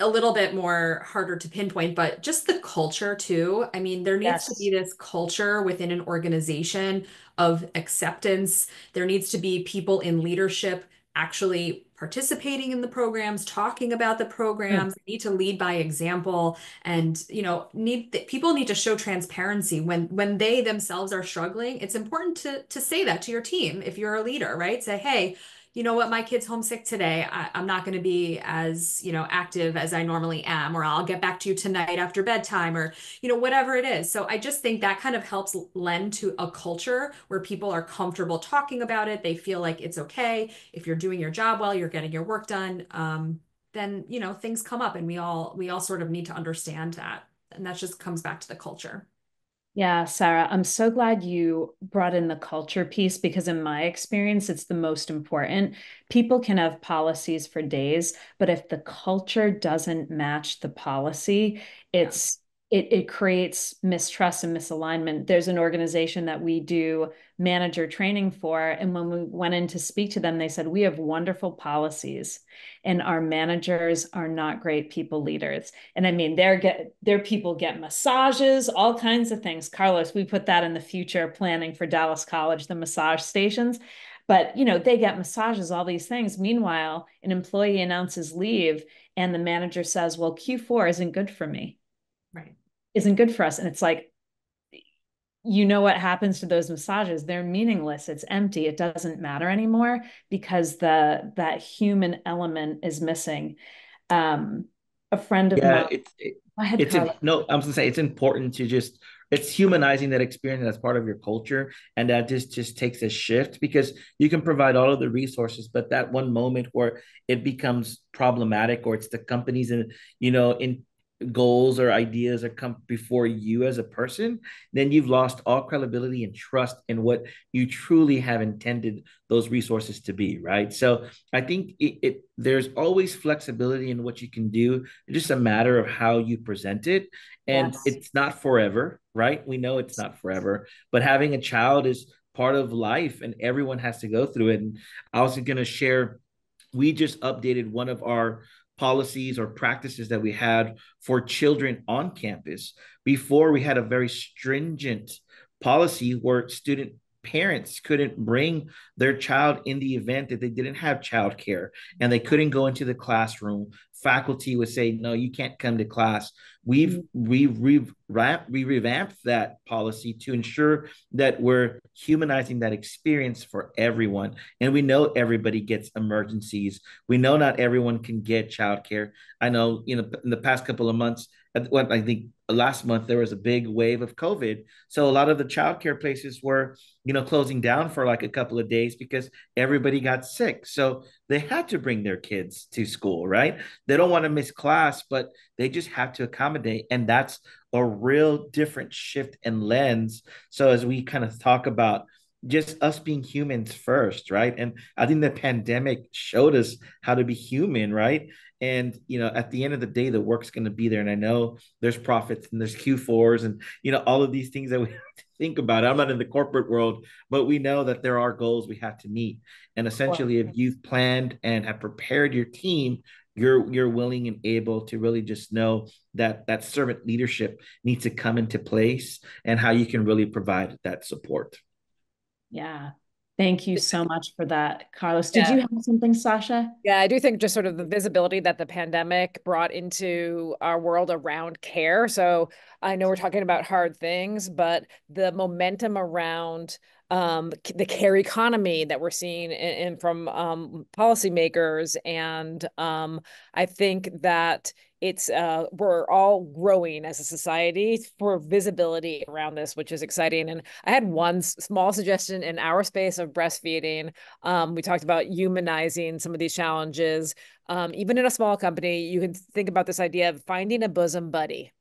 a little bit more harder to pinpoint, but just the culture too. I mean, there needs yes. to be this culture within an organization of acceptance. There needs to be people in leadership actually participating in the programs talking about the programs. Mm. need to lead by example and you know need people need to show transparency. When when they themselves are struggling it's important to to say that to your team. If you're a leader right say hey you know what, my kid's homesick today. I, am not going to be as, you know, active as I normally am, or I'll get back to you tonight after bedtime, or, you know, whatever it is. So I just think that kind of helps lend to a culture where people are comfortable talking about it. They feel like it's okay. If you're doing your job well, you're getting your work done. Um, then, you know, things come up and we all, we all sort of need to understand that. And that just comes back to the culture. Yeah, Sarah, I'm so glad you brought in the culture piece because, in my experience, it's the most important. People can have policies for days, but if the culture doesn't match the policy, it's it, it creates mistrust and misalignment. There's an organization that we do manager training for. And when we went in to speak to them, they said, We have wonderful policies, and our managers are not great people leaders. And I mean, their get their people get massages, all kinds of things. Carlos, we put that in the future planning for Dallas College, the massage stations. But you know, they get massages, all these things. Meanwhile, an employee announces leave, and the manager says, Well, Q4 isn't good for me. Isn't good for us. And it's like, you know what happens to those massages? They're meaningless. It's empty. It doesn't matter anymore because the that human element is missing. Um a friend of yeah, mine it's it, it's a, no i'm gonna say it's important to just it's humanizing that experience as part of your culture and that just just takes a shift because you can provide all of the resources but that one moment where it becomes problematic or it's the companies and you know in goals or ideas that come before you as a person, then you've lost all credibility and trust in what you truly have intended those resources to be, right? So I think it, it there's always flexibility in what you can do. It's just a matter of how you present it. And yes. it's not forever, right? We know it's not forever, but having a child is part of life and everyone has to go through it. And I was going to share we just updated one of our policies or practices that we had for children on campus. Before, we had a very stringent policy where student parents couldn't bring their child in the event that they didn't have childcare and they couldn't go into the classroom faculty would say, no, you can't come to class. We've mm-hmm. we revamped we revamped that policy to ensure that we're humanizing that experience for everyone. And we know everybody gets emergencies. We know not everyone can get childcare. I know, you know, in the past couple of months, what I think last month there was a big wave of COVID. So a lot of the childcare places were, you know, closing down for like a couple of days because everybody got sick. So they had to bring their kids to school, right? They don't want to miss class, but they just have to accommodate. And that's a real different shift and lens. So as we kind of talk about just us being humans first, right? And I think the pandemic showed us how to be human, right? And you know, at the end of the day, the work's going to be there. And I know there's profits and there's Q4s and you know all of these things that we [LAUGHS] have to think about. I'm not in the corporate world, but we know that there are goals we have to meet. And essentially, if you've planned and have prepared your team, you're you're willing and able to really just know that that servant leadership needs to come into place and how you can really provide that support. Yeah. Thank you so much for that, Carlos. Did yeah. you have something, Sasha? Yeah, I do think just sort of the visibility that the pandemic brought into our world around care. So I know we're talking about hard things, but the momentum around um, the care economy that we're seeing in, in from um, policymakers, and um, I think that it's uh, we're all growing as a society for visibility around this, which is exciting. And I had one small suggestion in our space of breastfeeding. Um, we talked about humanizing some of these challenges. Um, even in a small company, you can think about this idea of finding a bosom buddy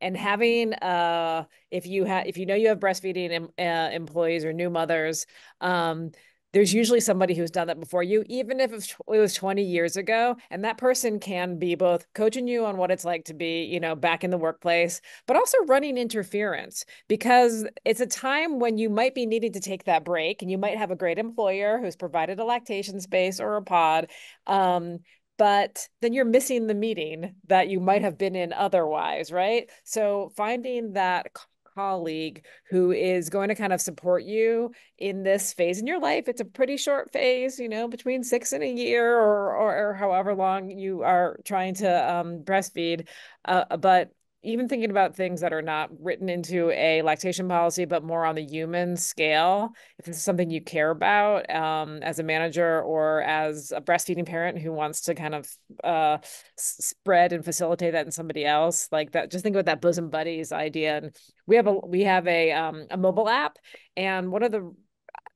and having uh if you have if you know you have breastfeeding uh, employees or new mothers um there's usually somebody who's done that before you, even if it was 20 years ago. And that person can be both coaching you on what it's like to be, you know, back in the workplace, but also running interference because it's a time when you might be needing to take that break and you might have a great employer who's provided a lactation space or a pod. Um, but then you're missing the meeting that you might have been in otherwise, right? So finding that colleague who is going to kind of support you in this phase in your life. It's a pretty short phase, you know, between six and a year or, or, or however long you are trying to um, breastfeed. Uh, but even thinking about things that are not written into a lactation policy, but more on the human scale, if this is something you care about um, as a manager or as a breastfeeding parent who wants to kind of uh, spread and facilitate that in somebody else, like that, just think about that bosom buddies idea. And we have a we have a um, a mobile app, and one of the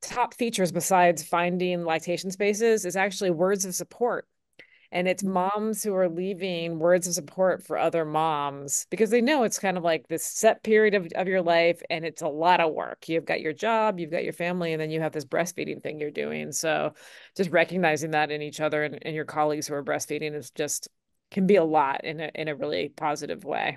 top features besides finding lactation spaces is actually words of support and it's mm-hmm. moms who are leaving words of support for other moms because they know it's kind of like this set period of, of your life and it's a lot of work. You've got your job you've got your family and then you have this breastfeeding thing you're doing. So just recognizing that in each other and, and your colleagues who are breastfeeding is just can be a lot in a, in a really positive way.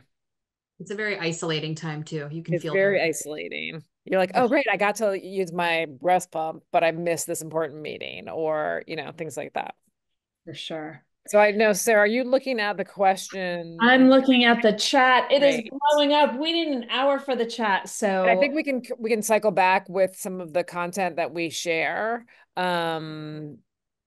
It's a very isolating time too. You can it's feel very isolating. You're like oh mm-hmm. great i got to use my breast pump but i missed this important meeting or you know things like that. For sure so I know, Sarah, are you looking at the question? I'm looking at the chat. It is blowing up. We need an hour for the chat. So I think we can we can cycle back with some of the content that we share. Um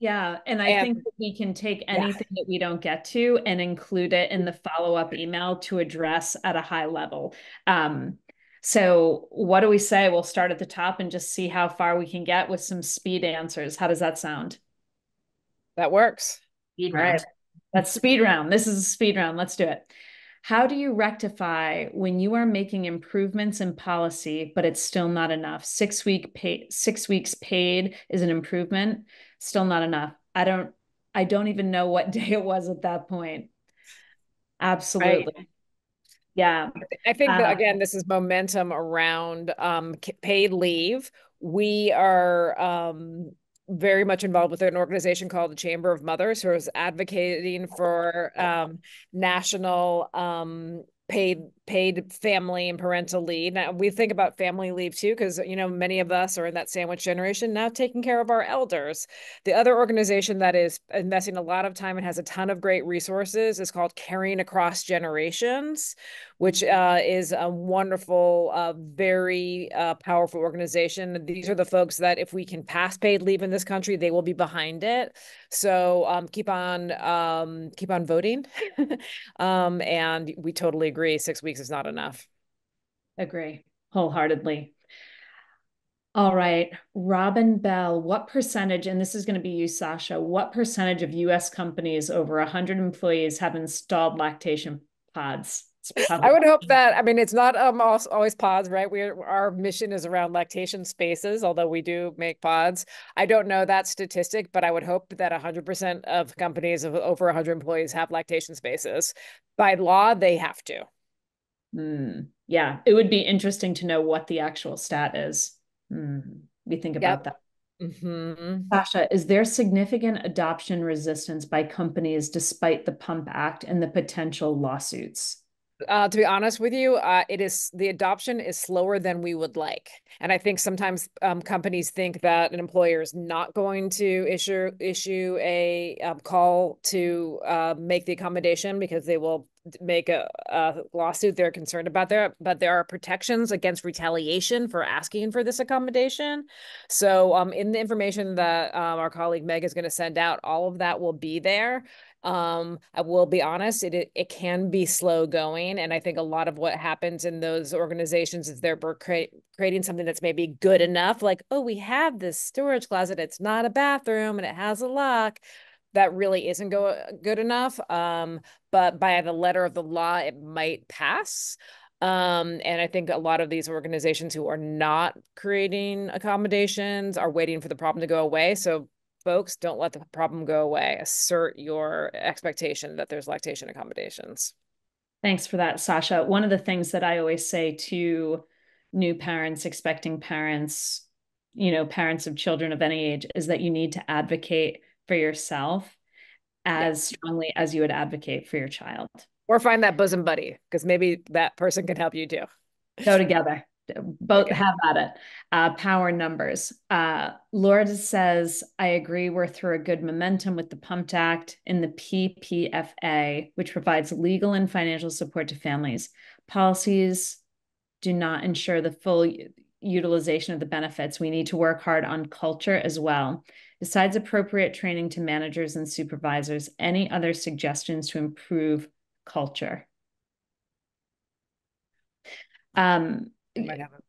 yeah, and I and, think that we can take anything yeah. that we don't get to and include it in the follow-up email to address at a high level. Um, so what do we say? We'll start at the top and just see how far we can get with some speed answers. How does that sound? That works. Speed round. Right. That's speed round. This is a speed round. Let's do it. How do you rectify when you are making improvements in policy, but it's still not enough? Six week pay, six weeks paid is an improvement, still not enough. I don't, I don't even know what [LAUGHS] day it was at that point. Absolutely. Right. Yeah. I think that, uh, again, this is momentum around um, paid leave. We are um, very much involved with an organization called the Chamber of Mothers, who is advocating for um, national um, paid paid family and parental leave. Now we think about family leave too, because you know many of us are in that sandwich generation now taking care of our elders. The other organization that is investing a lot of time and has a ton of great resources is called Caring Across Generations, which uh, is a wonderful, uh, very uh, powerful organization. These are the folks that if we can pass paid leave in this country, they will be behind it. So um, keep on um, keep on voting, [LAUGHS] um, and we totally agree. Six weeks is not enough. Agree wholeheartedly. All right, Robin Bell, what percentage, and this is going to be you, Sasha, what percentage of US companies over 100 employees have installed lactation pods? I would hope that, I mean, it's not um, always pods, right? We Our mission is around lactation spaces, although we do make pods. I don't know that statistic, but I would hope that 100% of companies of over 100 employees have lactation spaces. By law, they have to. Mm, yeah, it would be interesting to know what the actual stat is. Mm. we think yep. about that. Mm-hmm. Sasha, is there significant adoption resistance by companies despite the Pump Act and the potential lawsuits? Uh, to be honest with you, uh, it is the adoption is slower than we would like, and I think sometimes um, companies think that an employer is not going to issue issue a um, call to uh, make the accommodation because they will make a, a, lawsuit. They're concerned about that, but there are protections against retaliation for asking for this accommodation. So, um, in the information that um, our colleague Meg is going to send out, all of that will be there. Um, I will be honest, it, it, can be slow going. And I think a lot of what happens in those organizations is they're create, creating something that's maybe good enough, like, oh, we have this storage closet, it's not a bathroom and it has a lock. That really isn't go, good enough. Um, but by the letter of the law, it might pass. Um, and I think a lot of these organizations who are not creating accommodations are waiting for the problem to go away. So folks, don't let the problem go away. Assert your expectation that there's lactation accommodations. Thanks for that, Sasha. One of the things that I always say to new parents, expecting parents, you know, parents of children of any age, is that you need to advocate for yourself as yes. strongly as you would advocate for your child. Or find that bosom buddy, because maybe that person can help you too. Go together both have at it. Uh, power numbers. Uh, Lourdes says, I agree. We're through a good momentum with the Pumped Act in the PPFA, which provides legal and financial support to families. Policies do not ensure the full utilization of the benefits. We need to work hard on culture as well. Besides appropriate training to managers and supervisors, any other suggestions to improve culture? Um,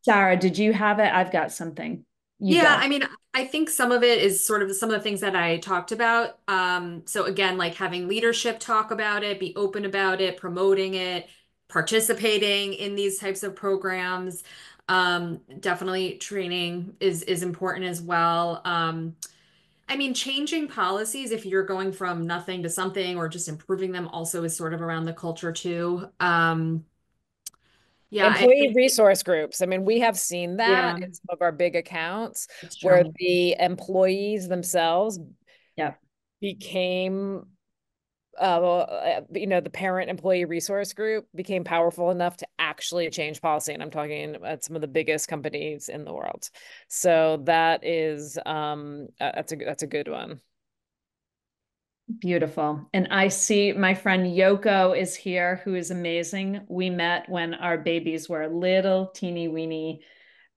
Sarah, did you have it? I've got something. You yeah, I mean, I think some of it is sort of some of the things that I talked about. Um, so again, like having leadership talk about it, be open about it, promoting it, participating in these types of programs. Um, definitely training is is important as well. Um, I mean, changing policies if you're going from nothing to something or just improving them also is sort of around the culture too. Um, yeah, employee resource groups. I mean, we have seen that yeah. in some of our big accounts where the employees themselves yeah. became uh, you know, the parent employee resource group became powerful enough to actually change policy. And I'm talking at some of the biggest companies in the world. So that is, um, uh, that's a, that's a good one. Beautiful. And I see my friend Yoko is here, who is amazing. We met when our babies were little teeny weeny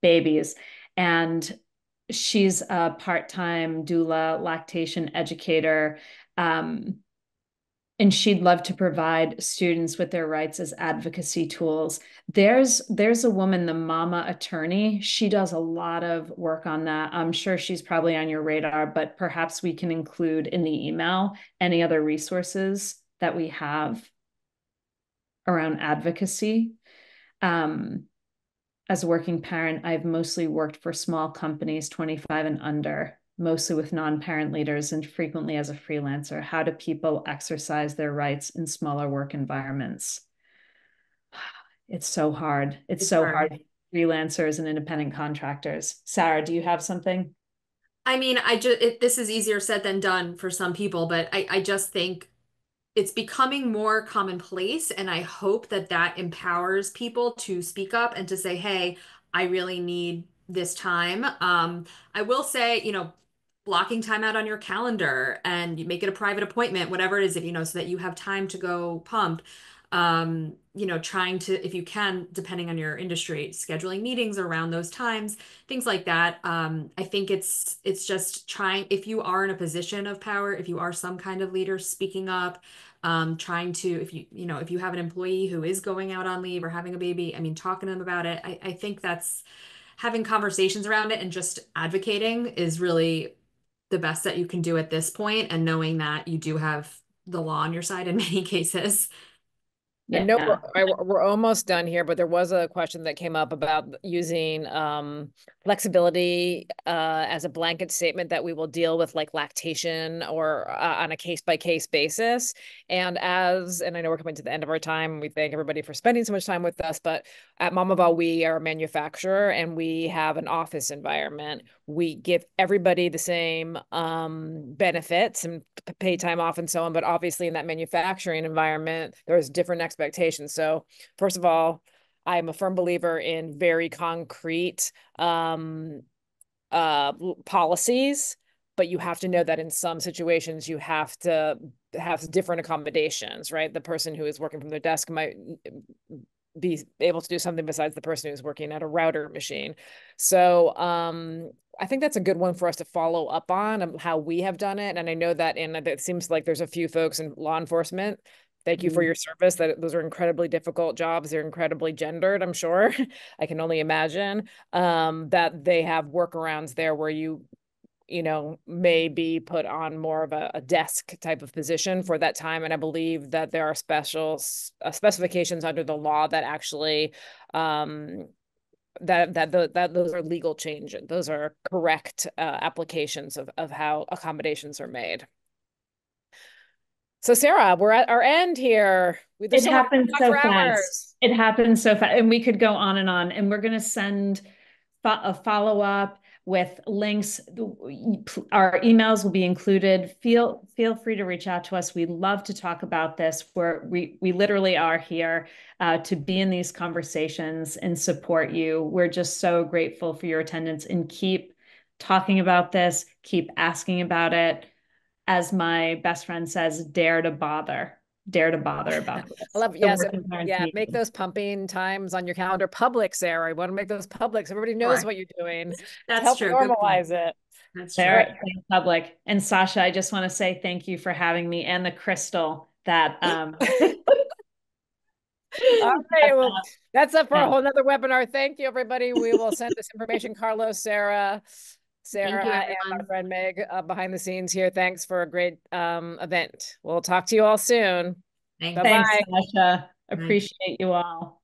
babies. And she's a part time doula, lactation educator. Um, and she'd love to provide students with their rights as advocacy tools. There's there's a woman the mama attorney. She does a lot of work on that. I'm sure she's probably on your radar but perhaps we can include in the email any other resources that we have around advocacy. Um, as a working parent i've mostly worked for small companies 25 and under mostly with non-parent leaders and frequently as a freelancer how do people exercise their rights in smaller work environments? [SIGHS] It's so hard. It's, it's so hard. hard freelancers and independent contractors. Sarah do you have something? I mean i just it, this is easier said than done for some people but i i just think it's becoming more commonplace and i hope that that empowers people to speak up and to say hey i really need this time. Um i will say you know blocking time out on your calendar and you make it a private appointment, whatever it is, if you know, so that you have time to go pump. Um, you know, trying to, if you can, depending on your industry, scheduling meetings around those times, things like that. Um, I think it's it's just trying if you are in a position of power, if you are some kind of leader speaking up, um, trying to, if you, you know, if you have an employee who is going out on leave or having a baby, I mean, talking to them about it. I, I think that's having conversations around it and just advocating is really the best that you can do at this point and knowing that you do have the law on your side in many [LAUGHS] cases. Yeah. No, we're, we're almost done here, but there was a question that came up about using um, flexibility uh, as a blanket statement that we will deal with like lactation or uh, on a case by case basis. And as, and I know we're coming to the end of our time, we thank everybody for spending so much time with us, but at Mama Mamava, we are a manufacturer and we have an office environment. We give everybody the same um, benefits and pay time off and so on, but obviously in that manufacturing environment, there's different expectations. So first of all, I'm a firm believer in very concrete um, uh, policies, but you have to know that in some situations you have to have different accommodations, right? The person who is working from their desk might be able to do something besides the person who's working at a router machine. So um, I think that's a good one for us to follow up on how we have done it. And I know that in it seems like there's a few folks in law enforcement Thank you for mm-hmm. your service. That those are incredibly difficult jobs. They're incredibly gendered. I'm sure. [LAUGHS] I can only imagine um, that they have workarounds there where you, you know, may be put on more of a, a, desk type of position for that time. And I believe that there are special uh, specifications under the law that actually um, that that the, that those are legal changes. Those are correct uh, applications of of how accommodations are made. So Sarah, we're at our end here. It happens so fast. It happens so fast, and we could go on and on. And we're going to send a follow up with links. Our emails will be included. Feel feel free to reach out to us. We love to talk about this. We're, we we literally are here uh, to be in these conversations and support you. We're just so grateful for your attendance and keep talking about this. Keep asking about it as my best friend says, dare to bother. Dare to bother [LAUGHS] about this. I love yes, yeah. Make those pumping times on your calendar public, Sarah. You want to make those public so everybody knows right. what you're doing. That's Help true. Normalize it. That's Sarah, true. public. And Sasha, I just want to say thank you for having me and the crystal that um [LAUGHS] All [LAUGHS] right, well, that's up for a whole nother webinar. Thank you, everybody. We will send this information, Carlos, Sarah, Sarah you, and our friend Meg uh, behind the scenes here. Thanks for a great um, event. We'll talk to you all soon. Thanks, Bye -bye. Thanks Sasha. Appreciate you all.